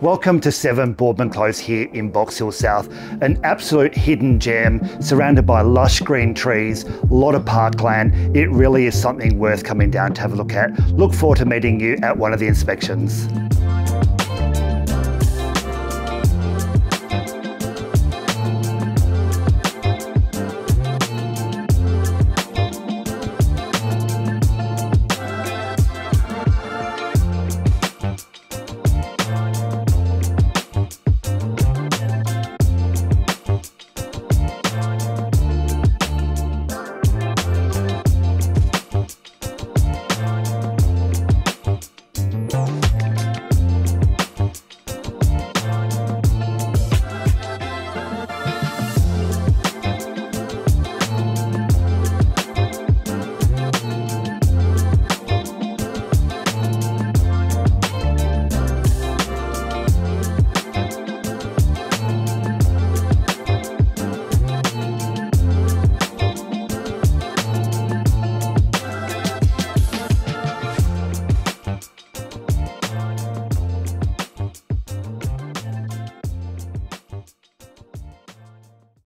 Welcome to 7 Boardman Close here in Box Hill South, an absolute hidden gem surrounded by lush green trees, a lot of parkland. It really is something worth coming down to have a look at. Look forward to meeting you at one of the inspections.